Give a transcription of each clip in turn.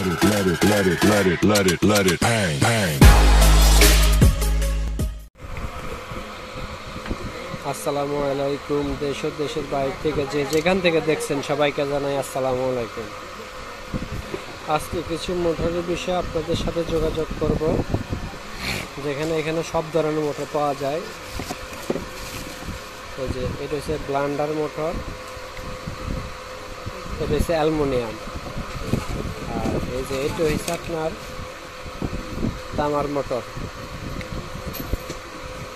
let it, let it, let it, let it, let it bang, bang. আসসালামু আলাইকুম দেশ দেশের বাইরে থেকে যে যেখান থেকে দেখছেন সবাইকে জানাই আসসালামু আলাইকুম। আজকে কিছু মোটরের বিষয়ে আপনাদের সাথে যোগাযোগ করব যেখানে এখানে সব ধরনের মোটর পাওয়া যায়। এই যে এটা হচ্ছে ব্লান্ডার মোটর এটা হচ্ছে অ্যালমোনিয়াম। যে এটা হচ্ছে আপনার তামার মোটর।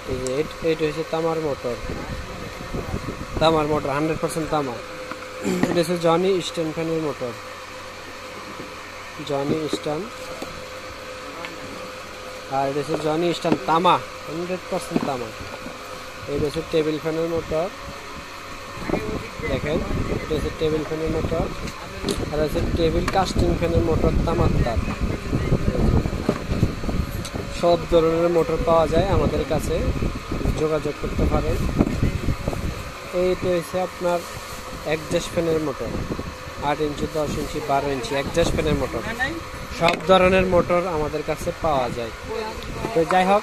এই যে এট- হচ্ছে তামার মোটর। তামার মোটর, হান্ড্রেড পার্সেন্ট তামা এটা হচ্ছে জনি স্ট্যান্ড ফ্যানের মোটর। Johnny stand. আর এটা হচ্ছে জনি স্ট্যান্ড তামা, হান্ড্রেড পার্সেন্ট তামা। এটা হচ্ছে টেবিল ফ্যানের মোটর। দেখেন, এটা হচ্ছে টেবিল ফ্যানের মোটর, আর হচ্ছে টেবিল কাস্টিং ফ্যানের মোটর তামার সব ধরনের মোটর পাওয়া যায় আমাদের কাছে, যোগাযোগ করতে পারেন। এইটা হচ্ছে আপনার একজাস্ট ফ্যানের মোটর, আট ইঞ্চি, দশ ইঞ্চি, বারো ইঞ্চি একজাস্ট ফ্যানের মোটর। সব ধরনের মোটর আমাদের কাছে পাওয়া যায়। তো যাই হোক,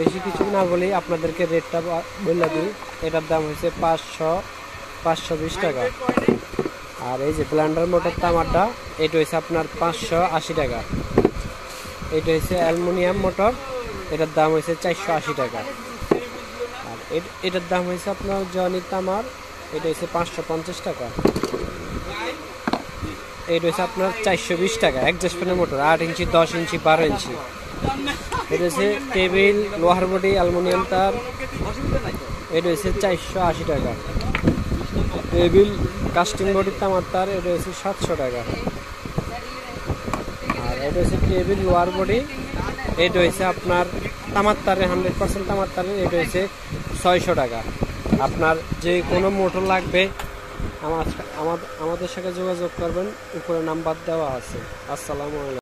বেশি কিছু না বলেই আপনাদেরকে রেটটা বলে দিই। এটার দাম হচ্ছে পাঁচশো পাঁচশো বিশ টাকা। আর এই যে ব্লান্ডার মোটর তামারটা, এটা হচ্ছে আপনার পাঁচশো আশি টাকা। এটা হচ্ছে অ্যালুমিনিয়াম মোটর, এটার দাম হয়েছে চারশো আশি টাকা। আর এট- এটার দাম হয়েছে আপনার জনি তামার, এটা হচ্ছে পাঁচশো পঞ্চাশ টাকা। এটা হচ্ছে আপনার চারশো বিশ টাকা একজাস্ট ফ্যানের মোটর, আট ইঞ্চি, দশ ইঞ্চি, বারো ইঞ্চি। এটা হচ্ছে টেবিল, লোহার বডি, অ্যালুমিনিয়াম তার, এটা হচ্ছে চারশো আশি টাকা। টেবিল কাস্টিং বডির তামার তার এটা হচ্ছে সাতশো টাকা। আর এটা হচ্ছে টেবিল লোয়ার বডি, এটা হচ্ছে আপনার তামার তারে, হান্ড্রেড পার্সেন্ট তামার তারে, এটা হচ্ছে ছয়শো টাকা। আপনার যে কোনো মোটর লাগবে, আমার আমার, আমাদের সাথে যোগাযোগ করবেন, উপরে নাম্বার দেওয়া আছে। আসসালামু আলাইকুম।